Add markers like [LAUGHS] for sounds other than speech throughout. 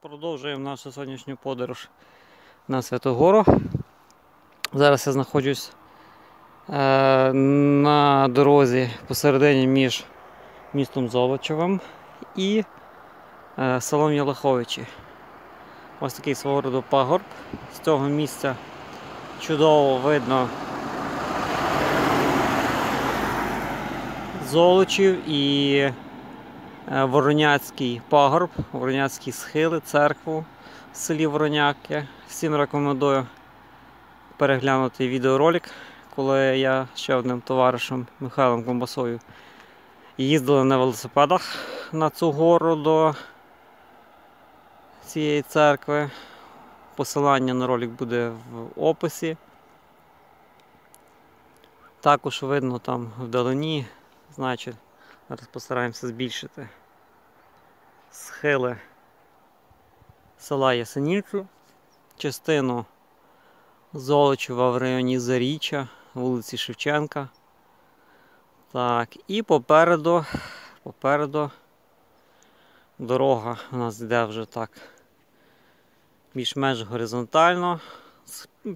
Продовжуємо нашу сьогоднішню подорож на Святогору. Зараз я знаходжусь е, на дорозі посередині між містом Золочевим і е, селом Єлиховичі. Ось такий свого роду пагорб. З цього місця чудово видно Золочів і Вороняцький пагорб, Вороняцькі схили, церкву в селі Вороняки. Всім рекомендую переглянути відеоролик, коли я ще одним товаришем Михайлом Комбасою їздили на велосипедах на цю гору до цієї церкви. Посилання на ролик буде в описі. Також видно там вдалині, значить, зараз постараємося збільшити схили села Ясенівцю, частину Золочева в районі Заріччя, вулиці Шевченка. Так, і попереду, попереду дорога у нас йде вже так більш-менш горизонтально.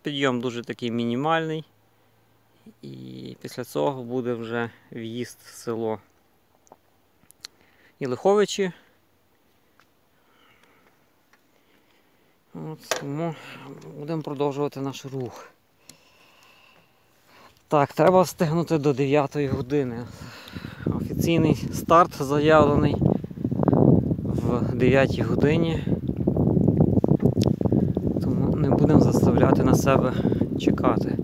Підйом дуже такий мінімальний. І після цього буде вже в'їзд в село Ілиховичі. От, тому будемо продовжувати наш рух. Так, треба встигнути до 9 години. Офіційний старт заявлений в 9 годині. Тому не будемо заставляти на себе чекати.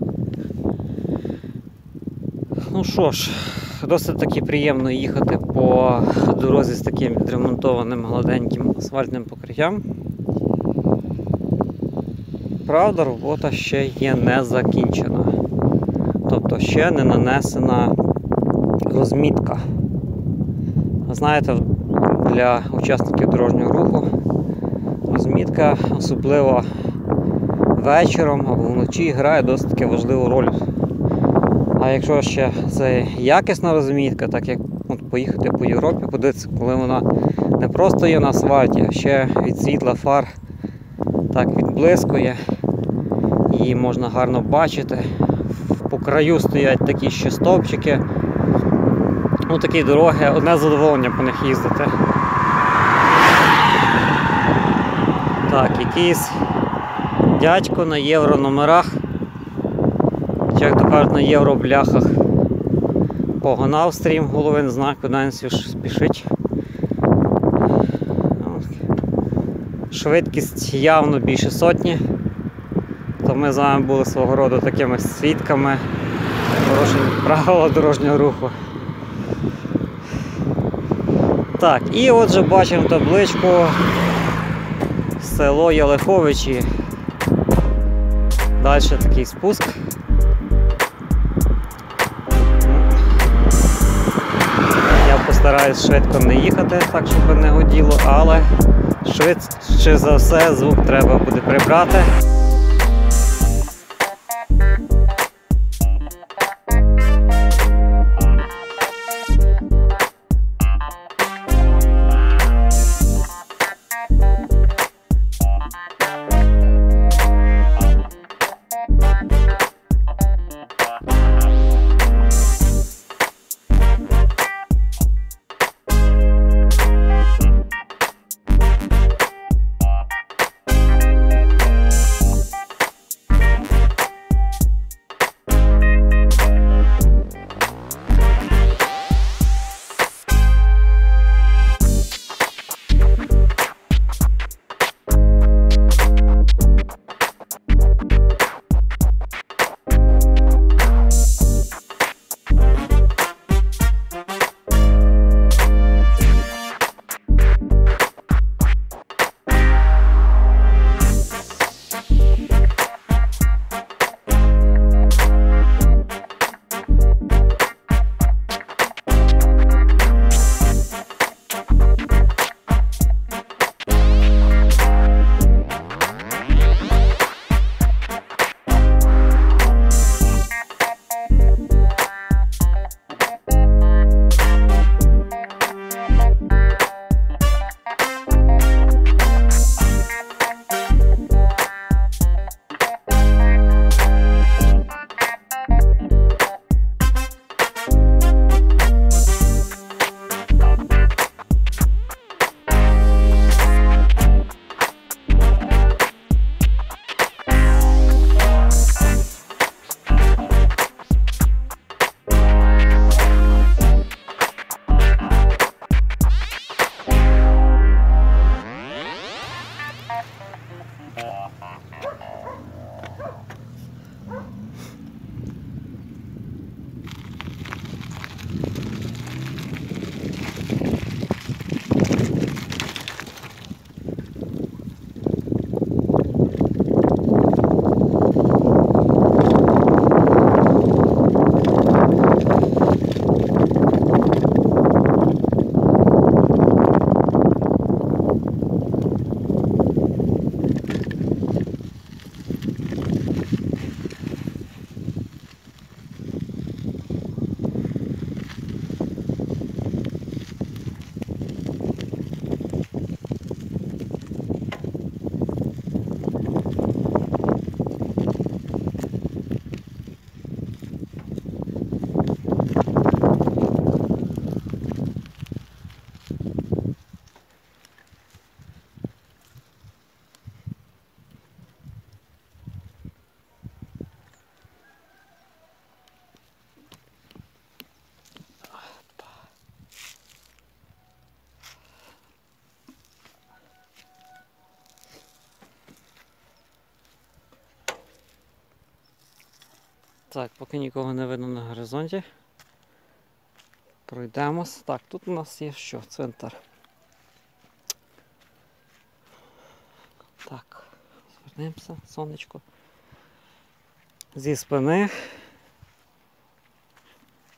Ну що ж, досить таки приємно їхати по дорозі з таким відремонтованим гладеньким асфальтним покриттям. Правда, робота ще є не закінчена. Тобто ще не нанесена розмітка. Знаєте, для учасників дорожнього руху розмітка, особливо вечором або вночі, грає досить таки важливу роль. А якщо ще це якісна розмітка, так як от поїхати по Європі, подивитися, коли вона не просто є на асфальті, а ще від світла фар так відблискує, її можна гарно бачити. По краю стоять такі ще стовпчики. Ну, такі дороги, одне задоволення по них їздити. Так, якийсь дядько на євро номерах як то кажуть, на євробляхах погнав стрім, голови не знаю, куди він спіш- спішить. Швидкість явно більше сотні. То ми з вами були свого роду такими свідками правила дорожнього руху. Так, і отже бачимо табличку село Ялиховичі. Далі такий спуск. Я постараюсь швидко не їхати, так щоб не годіло, але швидше за все звук треба буде прибрати. Так, поки нікого не видно на горизонті. Пройдемось. Так, тут у нас є що? Цвинтар. Так, звернемося, сонечко. Зі спини.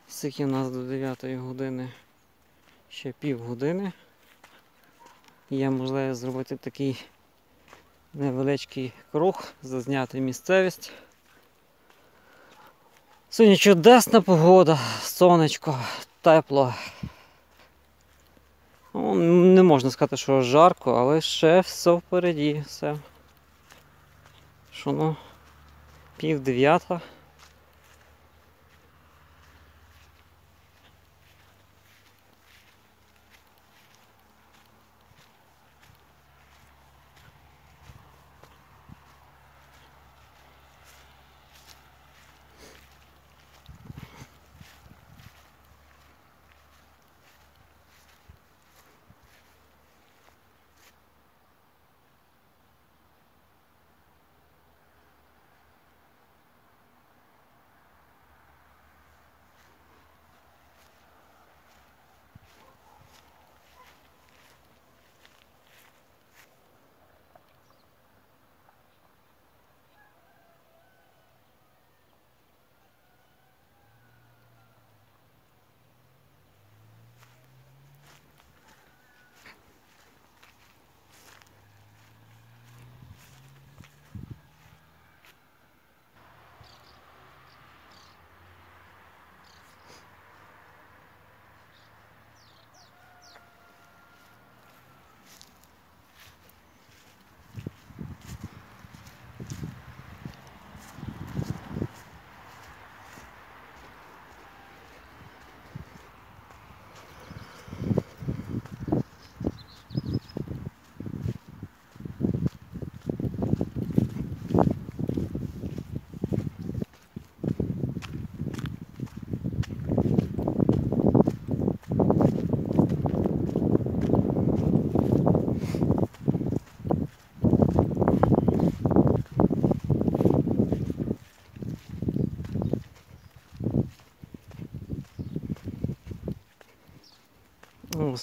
Скільки у нас до 9 години ще півгодини. Є можливість зробити такий невеличкий круг, зазняти місцевість. Сьогодні чудесна погода, сонечко, тепло. Ну, не можна сказати, що жарко, але ще все впереді, все. Що ну, пів дев'ята.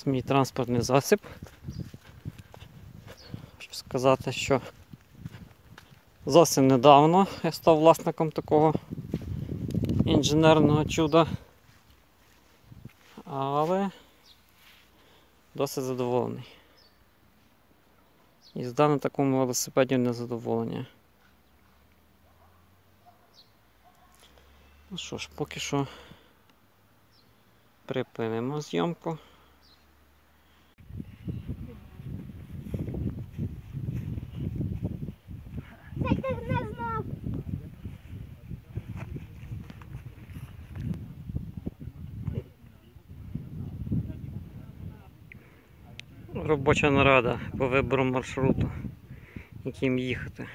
Мій транспортний засіб. Хочу сказати, що зовсім недавно я став власником такого інженерного чуда. Але досить задоволений. Їзда на такому велосипеді незадоволення. Ну що ж, поки що припинимо зйомку. Робоча нарада по вибору маршруту, яким їхати.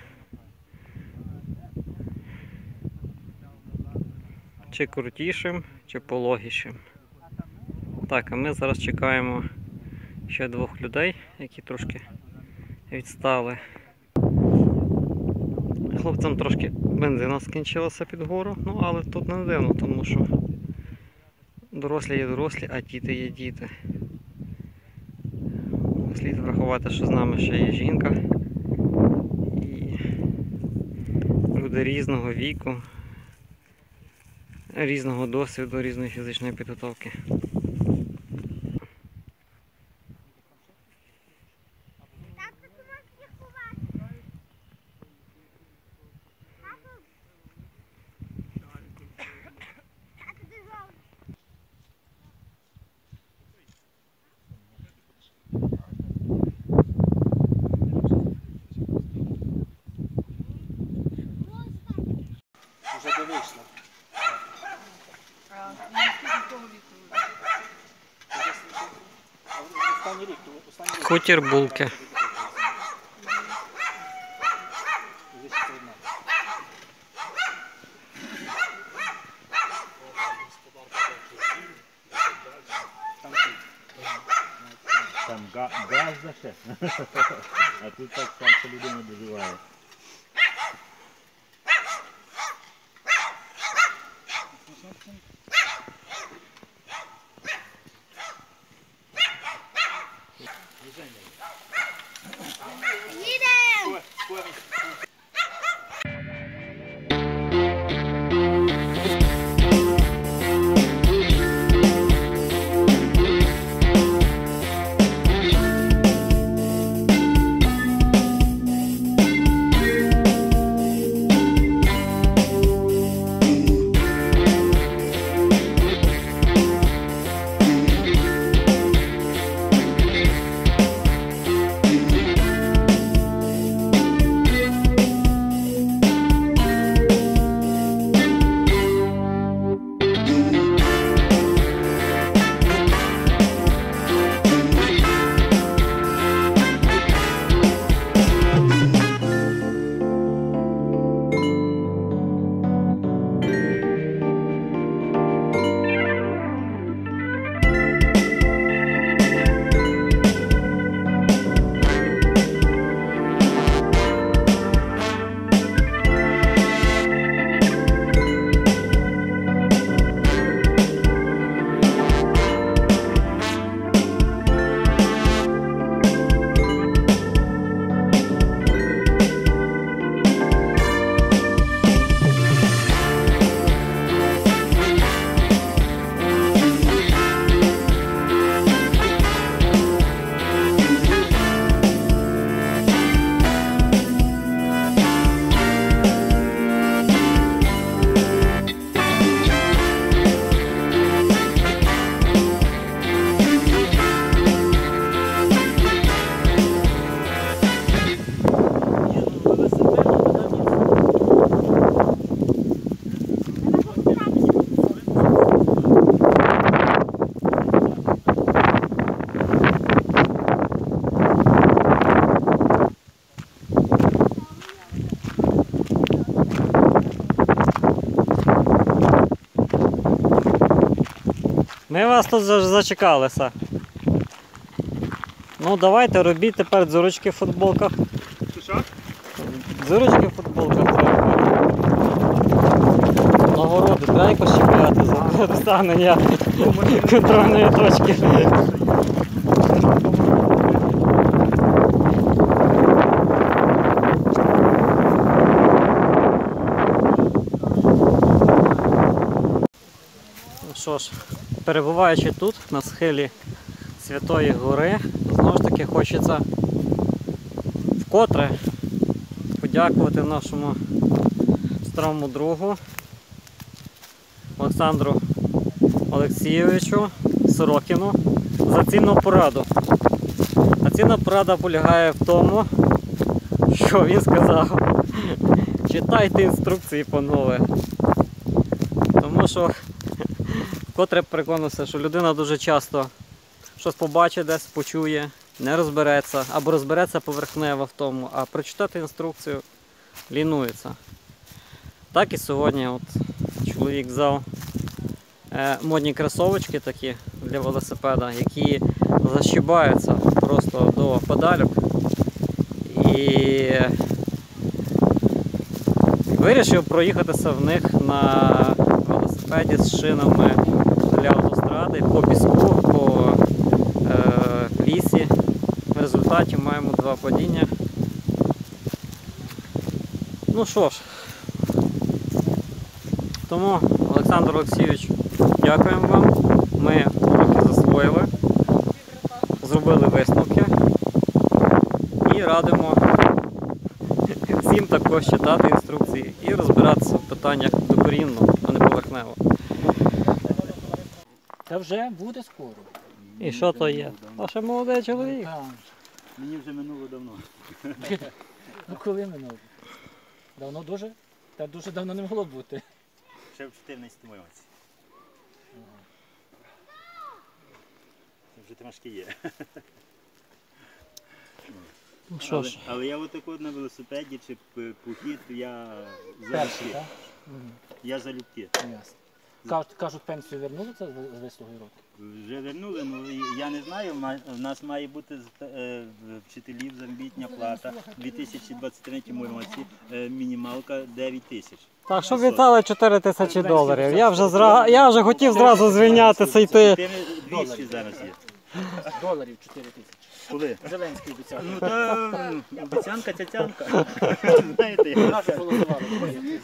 Чи крутішим, чи пологішим. Так, а ми зараз чекаємо ще двох людей, які трошки відстали. Хлопцям трошки бензина скінчилося під гору, ну але тут не дивно, тому що дорослі є дорослі, а діти є діти. Слід врахувати, що з нами ще є жінка і люди різного віку, різного досвіду, різної фізичної підготовки. Так, ти можеш їх ховати. Тату. Тату, ти жовтий. Вже де вийшла. Останній рік, тому останній булки. Там тут. Там га- газ за Ми вас тут зачекалися. Ну давайте робіть тепер дзурочки в футболках. Що? Дзурочки в футболках треба. Нагороди, треба якось чіпляти за досягнення контрольної точки. Ну що ж, перебуваючи тут, на схилі Святої Гори, знову ж таки хочеться вкотре подякувати нашому старому другу Олександру Олексійовичу Сорокіну за цінну пораду. А цінна порада полягає в тому, що він сказав, читайте інструкції, панове. Тому що вкотре переконався, що людина дуже часто щось побачить десь, почує, не розбереться, або розбереться поверхнево в тому, а прочитати інструкцію лінується. Так і сьогодні от чоловік взяв е, модні кросовочки такі для велосипеда, які защибаються просто до педалюк. І вирішив проїхатися в них на велосипеді з шинами для автостради по піску, по е, лісі. В результаті маємо два падіння. Ну що ж, тому, Олександр Олексійович, дякуємо вам. Ми уроки засвоїли, зробили висновки і радимо всім також читати інструкції і розбиратися в питаннях докорінно, а не поверхнево. Та вже буде скоро. І що то є? А ще молодий чоловік. Так. Мені вже минуло давно. [LAUGHS] Ну коли минуло? Давно дуже? Та дуже давно не могло бути. Ще в 14 році. Це вже трошки є. Ну що Але, ж, але я отак от на велосипеді чи похід, я Перший, залюбки. так? Мгм, Я залюбки. Ясно. Кажуть, кажуть, пенсію вернули це з вислугою років. Вже вернули, ну і я не знаю, в нас має бути з- е, вчителів заробітня плата у 2023 році е, мінімалка 9 тисяч. Так, щоб віддали 4 тисячі доларів. Я вже зра... я вже хотів зразу звільнятися йти. 200 зараз є. Доларів 4 тисячі. Коли? Зеленський обіцяв. Ну та обіцянка цяцянка. Знаєте, я, голосували.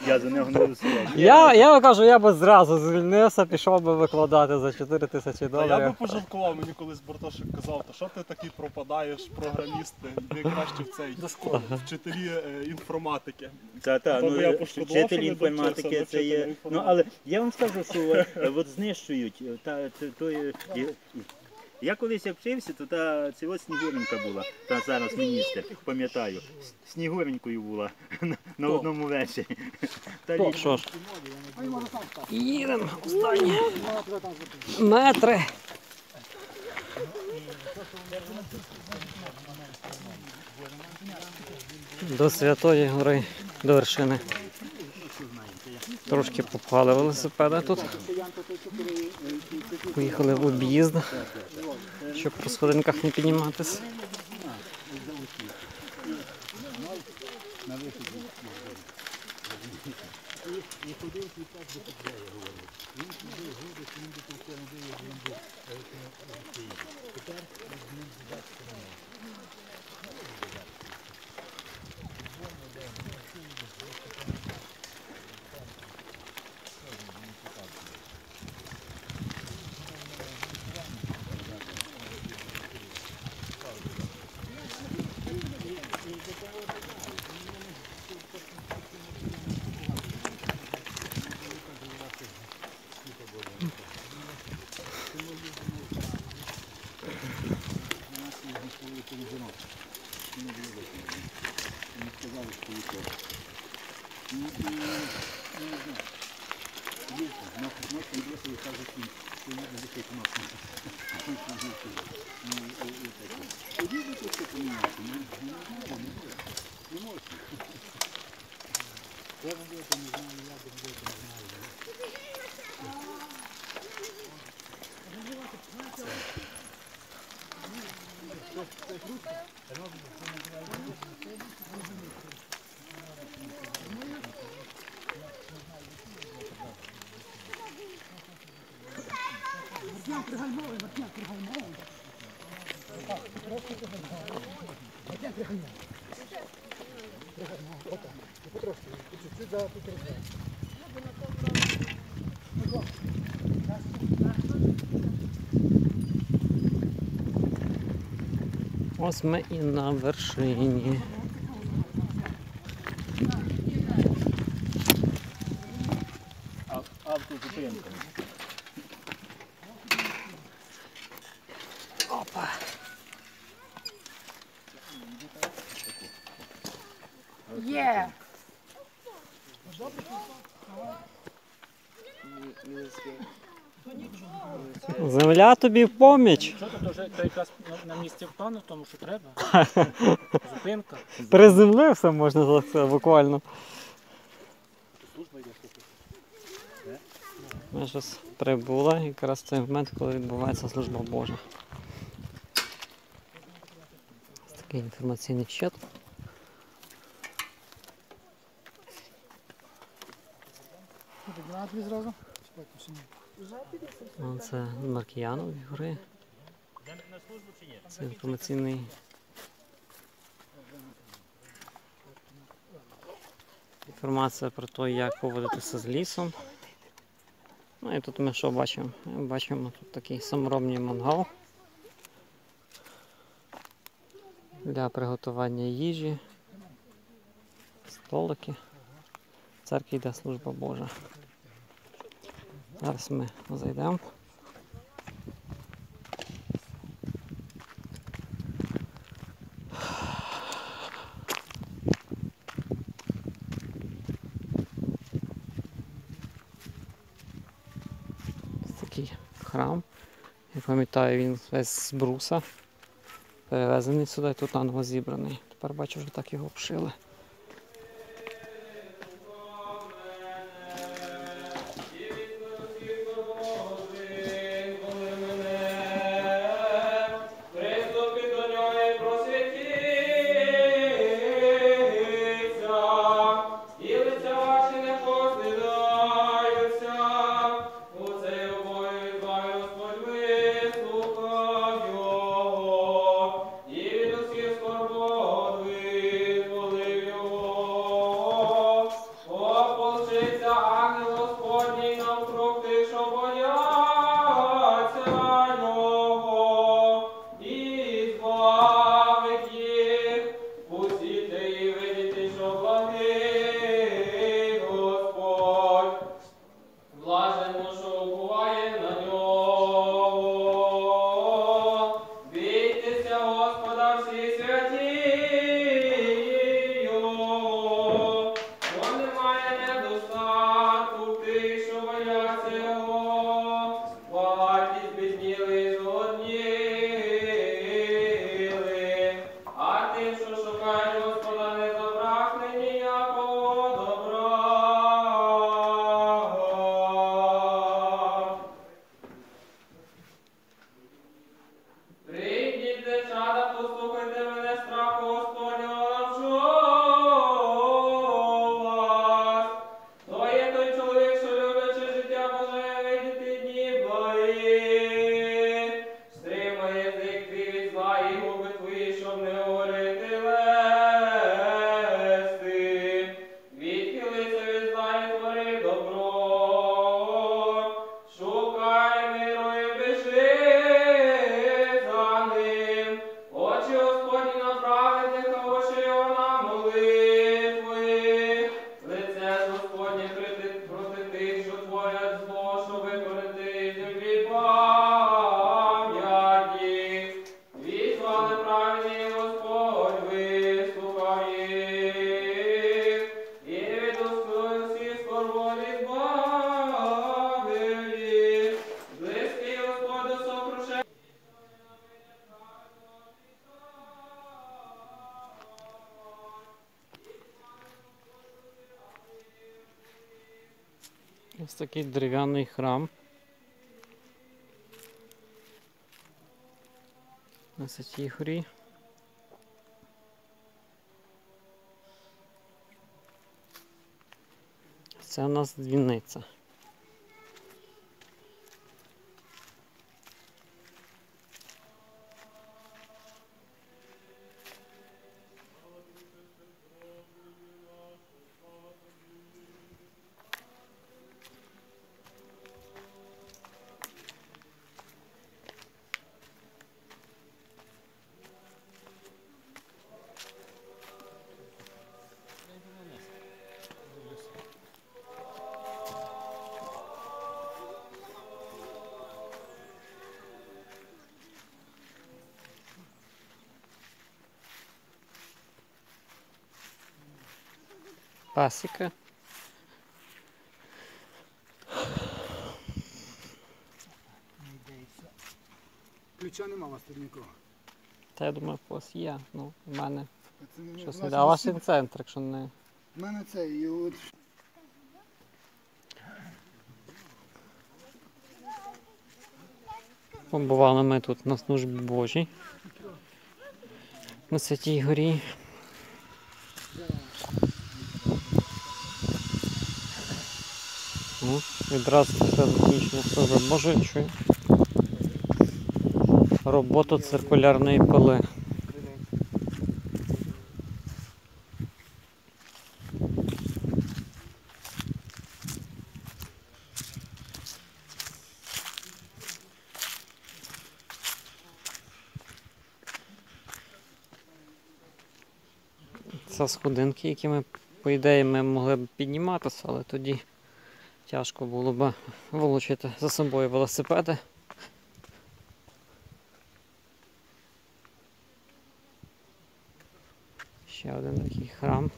я за нього не голосував. Я, я кажу, я би зразу звільнився, пішов би викладати за 4 тисячі Та я би пожалкував, мені колись Бартошик казав, то що ти такий пропадаєш, програміст, йди краще в цей До школи. вчителі е, інформатики. Та, та, Та ну, я е, пошкодував, вчитель не інформатики довчився це до є. Ну, інформатики. але я вам скажу, що е, от знищують. е, Та, то, то, е, і- я колись як вчився, то та ось Снігуренька була, та зараз міністр, пам'ятаю. Снігуренькою була на, на одному вечорі. Та лі- Що ж, їдемо останні метри. До Святої гори, до вершини. Трошки попали велосипеди тут. Поїхали в об'їзд, щоб по сходинках не підніматися. Ось ми і на вершині. Земля тобі в поміч. Що тут вже то якраз на, місці впану, тому що треба. [LAUGHS] Зупинка. Приземлився, можна сказати, буквально. Ми зараз прибула якраз в цей момент, коли відбувається служба Божа. Ось такий інформаційний щит. Вон Це Маркіянові гори. Це інформаційний. Інформація про те, як поводитися з лісом. Ну і тут ми що бачимо? Бачимо тут такий саморобний мангал для приготування їжі, столики. Церкві йде служба Божа. Зараз ми зайдемо. Такий храм. Я пам'ятаю, він весь з бруса. Перевезений сюди, тут наново зібраний. Тепер бачу, вже так його обшили. Такий дерев'яний храм. На Святій горі. Це у нас дзвіниця. Пасіка. Ключа нема у вас тут нікого. Та я думаю, у вас є. Ну, у мене Це щось не нас А у вас всі- він центр, якщо не. У мене це і от Побували ми тут на службі Божій. На Святій горі. Ну, відразу після закінчення служби Божої чую. Роботу циркулярної пили. Це сходинки, які ми, по ідеї, ми могли б підніматися, але тоді тяжко було б волочити за собою велосипеди. Ще один такий храм.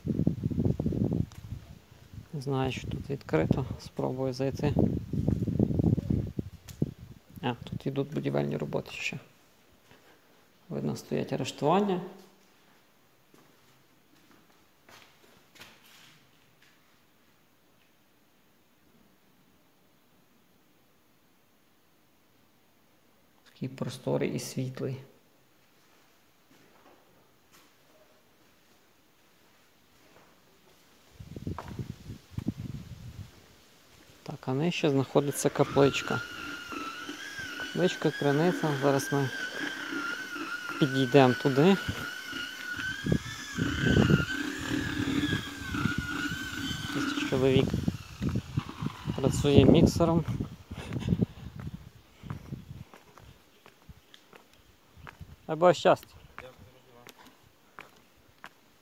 Не знаю, що тут відкрито. Спробую зайти. А, тут йдуть будівельні роботи ще. Видно, стоять арештування. Такий просторий і світлий. Так, а нижче знаходиться капличка. Капличка, криниця. Зараз ми підійдемо туди. Чоловік працює міксером. Або щастя.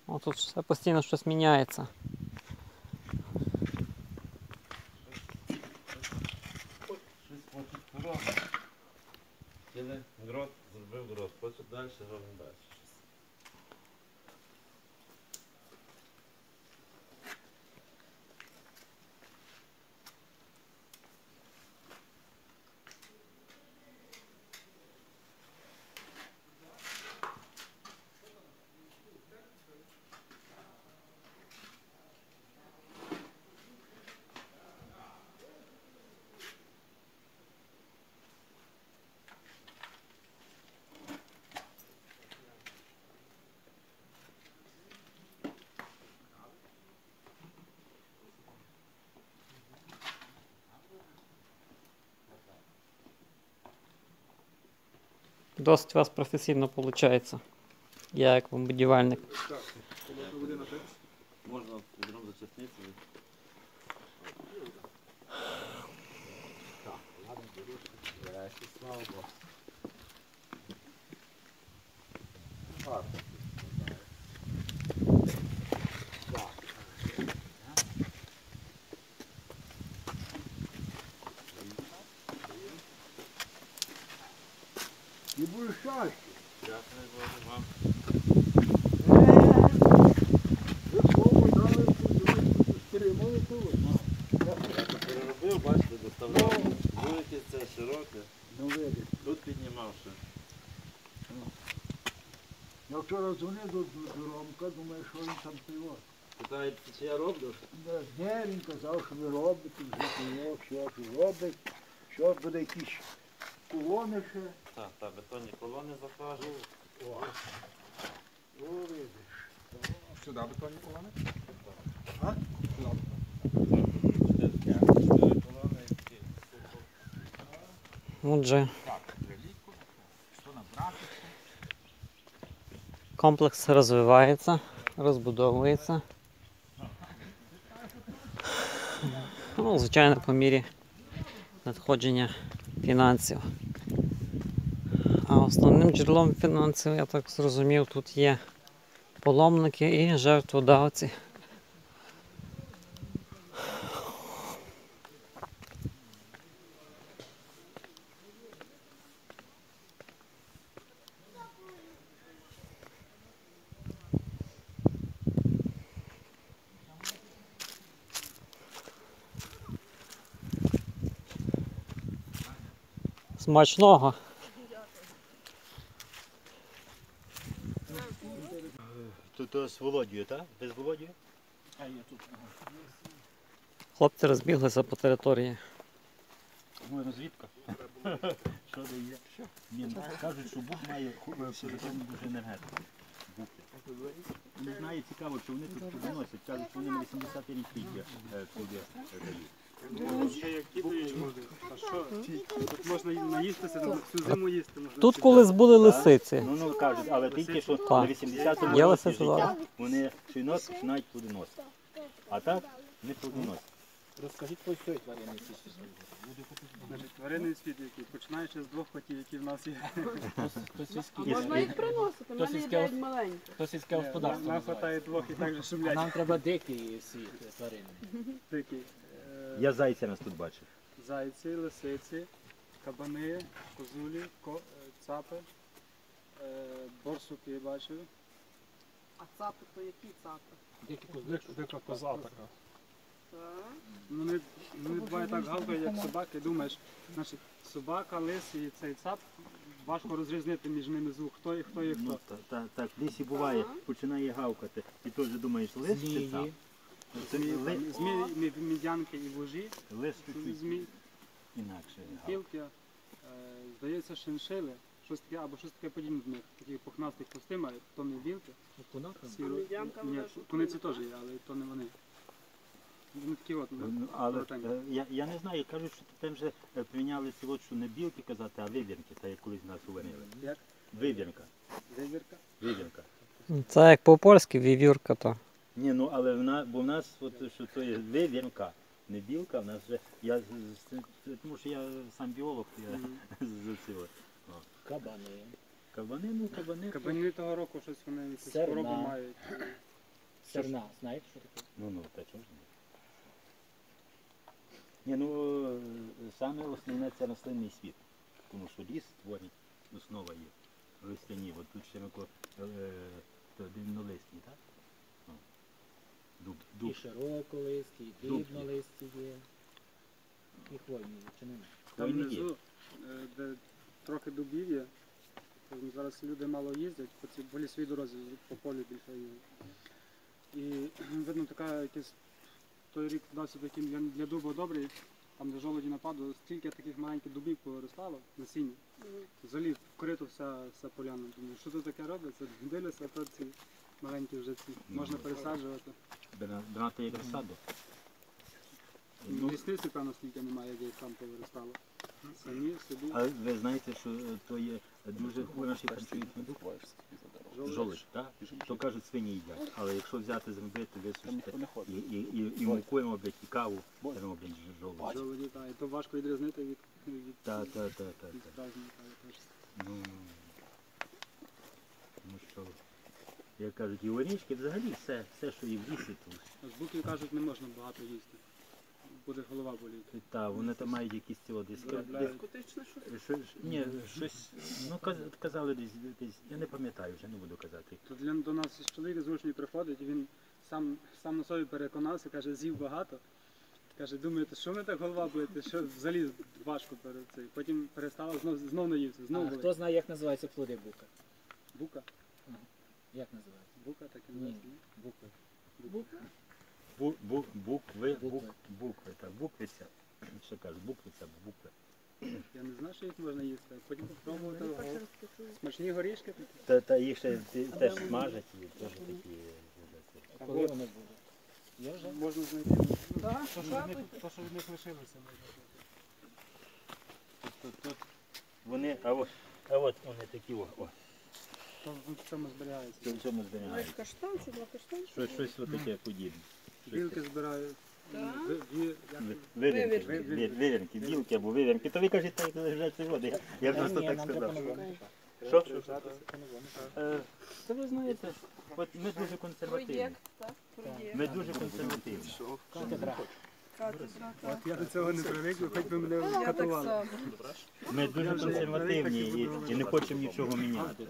О, тут все постійно щось міняється. Досить у вас професійно виходить. Я як вам будівельник. Можна відром зачерпнути. і буде щастя. Дякую вам. Переробив, бачите, доставляв. Велике це широке. Тут піднімавши. Я вчора дзвонив до, Ромка, думаю, що він там пиво. Питають, чи я роблю? Ні, він казав, що ви робите, вже було, що робить, що буде якісь колони ще. Бетонні колони закажу. О, видиш. Сюди бетонні колони? Чотири колони, які Отже, комплекс розвивається, розбудовується. Ну, звичайно, по мірі надходження фінансів. А основним джерелом фінансів, я так зрозумів, тут є паломники і жертводавці. Смачного! То, то з Володією, так? Без Володію? А я тут. Хлопці розбіглися по території. Ну, розвідка. [LAUGHS] Що дає? Ні, ну, кажуть, що Бук має ху- позитивну дуже енергетику. Не знаю, цікаво, чи вони тут виносять. Кажуть, що вони на 80 рік є е, туди е, дають. Що? Можна наїстися, всю зиму їсти можна. Тут колись були лисиці. Ну, ну кажуть, але тільки що на 80-му Є році лисиця, життя так. вони шинок починають плодоносити. А так не плодоносять. Розкажіть про цей тваринний світ. Значить, тваринний світ, який починаючи з двох котів, які в нас є. Можна їх приносити, в То мене сільське їдають маленькі. хто сільське господарство Нам називається. хватає двох і так же А шумлять. нам треба дикий світ тварин. Такий. Я зайця нас тут бачив. Зайці, лисиці, кабани, козулі, ко- е, цапи, е, борсуки бачив. А цапи то які цапи? Дика коза така. Так. Ну, Вони, вони буває так гавкають, як собаки. Думаєш, значить, собака, лис і цей цап, важко розрізнити між ними звук, хто є, хто є хто. Ну, та, та, так, в лісі буває, починає гавкати. І теж думаєш, лис чи Змії. Сам? Це там, мідянки і вужі, Лис чуть-чуть інакше. е, здається, шиншили, щось таке, або щось таке подібне до них, такі пухнасті хвости мають, то не білки, Ні, куниці теж є, але то не вони. Вони такі от, Ну, Але коротенькі. е, я, я не знаю, кажуть, що тепер вже е, прийняли ці от, що не білки казати, а вивірки, та як колись нас говорили. Як? Вивірка. Вивірка. Вивірка. Це як по-польськи вівюрка то. Ні, ну але в нас, бо в нас от, що то є вивірка, не білка, в нас вже я з- з- з- тому що я сам біолог, я [LAUGHS] з цього. Кабани. Кабани, ну кабани. Кабані того року щось вони якусь Серна. хворобу мають. [CLEARS THROAT] Серна. Знаєте, що таке? Ну ну, та чого ж ні. Ні, ну е, саме основне це рослинний світ. Тому що ліс творить, основа є. Листяні. От тут ще Микола, е, то дрібнолисні, так? Ну, Дуб, І дуб. широколисті, і Дуб є. дрібнолисті є. І хвойні, чи нема? Там Хвойні є. внизу, е, де трохи дубів є, зараз люди мало їздять, по цій по лісовій дорозі по полю більше їздять. І видно така якась той рік вдався таким для, для дуба добрий, там де жолоді нападу, стільки таких маленьких дубів повиростало насіння. Взагалі вкрито вся, вся поляна. Думаю, що тут таке робиться? Дивлюся, то ці маленькі вже ці можна пересаджувати. Бра- Брати як розсаду. Ну, лісниці, певно, стільки немає, як там повиростало. Самі собі. А ви знаєте, що е, то є дуже хороші харчують жолудь, так? То кажуть, свині їдять. Але якщо взяти зробити, висушити і, і, і, і муку роблять, і каву роблять жолудь. Жолоді, та, і то важко відрізнити від, від, Та, та, та, та, від та. справжньої кави теж. Ну, ну що, як кажуть, і орішки, взагалі все, все, що є в лісі, то З буків кажуть, не можна багато їсти. Буде голова боліти. та, вони там мають якісь ці десь. Виробляють. Щось. Що, ні, щось, ну каз- казали десь, десь, я не пам'ятаю, вже не буду казати. То для до нас чоловік з приходить, і він сам, сам на собі переконався, каже, з'їв багато. Каже, думаєте, що ми так голова болить, що взагалі важко перед цей. Потім перестало, знов, знов наївся, знов А болить. хто знає, як називаються плоди бука? Бука. Як називається? Бука так і Ні. називається. Бука. Бука. бук- букви, так, буквиця. Що кажуть, буквиця, або букви. Я не знаю, що їх можна їсти. Потім попробувати. Смачні горішки. такі. Та, та їх ще теж смажать і теж такі. е, А коли вони будуть? Є вже? Можна знайти. Так, То, що від них, то, що від них лишилося. Тут, тут вони, а от, а от вони такі, о, о, То в цьому зберігається. в цьому зберігають. Каштан чи два каштан? Щось, щось отаке подібне. Білки збирають. Як Вивірки, Вивірки. білки або вивірки. То ви кажете, так лежать води. Я, просто так сказав. Що? Е, Та ви знаєте, от ми дуже консервативні. Ми дуже консервативні. Катедра. Катедра, От я до цього не привик, ви хоч би мене катували. Ми дуже консервативні і, і не хочемо нічого міняти.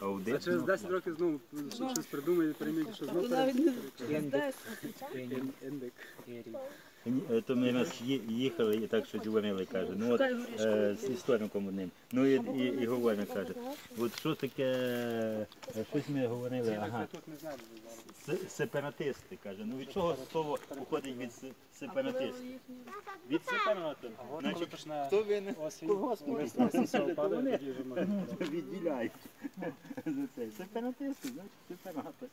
А через 10 років знову щось придумає, перейміть, що знову навіть не Індик. десь. Індик. Е, То ми ї- їхали і так щось говорили, каже. Ну от е, з істориком одним. Ну і, і, і говоримо, каже. От що таке, е, щось ми говорили, ага. Се- Сепаратисти, каже. Ну від чого слово походить від се- сепаратист? Від сепарату. Коли Значить, хто винен? вони [LAUGHS] відділяють. За це. Сепаратисти, значить сепарати.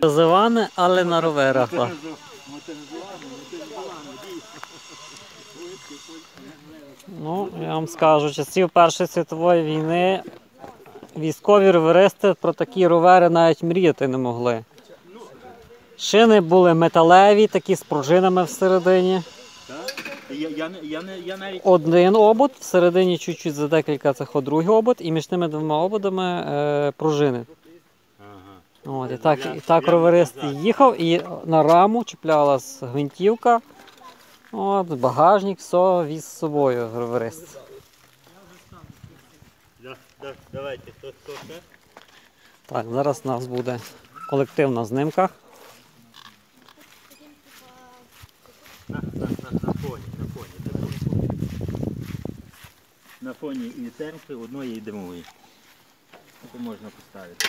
Зивани, але на роверах. Ну, я вам скажу, часів Першої світової війни військові роверисти про такі ровери навіть мріяти не могли. Шини були металеві, такі з пружинами всередині. Один обод, всередині чуть-чуть за декілька цехо другий обод, і між тими двома ободами е, пружини. От, і так, і так роверист їхав, і на раму чіплялась гвинтівка. От, багажник, все віз з собою роверист. Давайте, хто, ще? Так, зараз у нас буде колективна знимка. На, на, на, на фоні, на фоні. на фоні. І церкви одної і другої. Це можна поставити.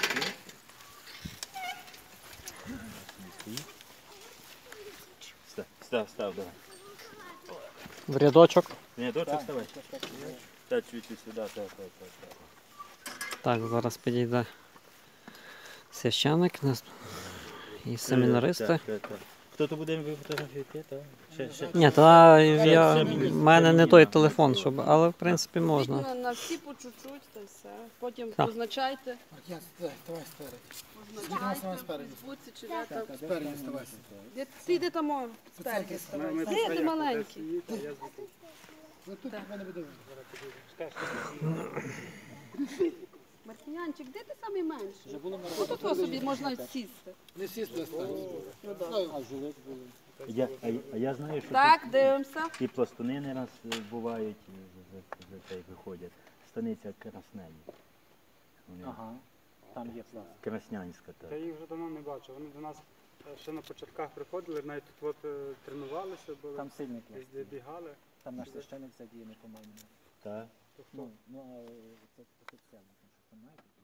Став, став, став, давай. В рядочок. Не, дочок, вставай. Так, чуть-чуть сюди, так, так, так, так. Так, зараз підійде священник нас і семінаристи. Так, так, так. Хто то буде фотографувати? Так? Ще, ще. Ні, та я, в мене не той телефон, щоб, але в принципі можна. На, всі по чуть-чуть, та й все. Потім Так. позначайте. Я давай, давай. Позначайте, спереді. в Фейсбуці чи де там. Спереді ставайся. Де- Ти йди там о, спереді ти маленький? Ну тут мене буде Мартинянчик, де ти самий менший? Ну тут собі можна сісти. Не сісти. Ну. А жилет були. Я, а, я- а я знаю, що Так, дивимося. тут і пластуни не раз е, бувають, е, за, за, за цей виходять. Станиця Краснені. Вони Ага. Там є пласт. Краснянська. Я Так. їх вже давно не бачив. Вони до нас е, ще на початках приходили, навіть тут от, е, тренувалися, були, Там сильний десь бігали. Там наш священник задіяний, по-моєму. Так. Ну, ну, а це офіціально, тому що там знаєте.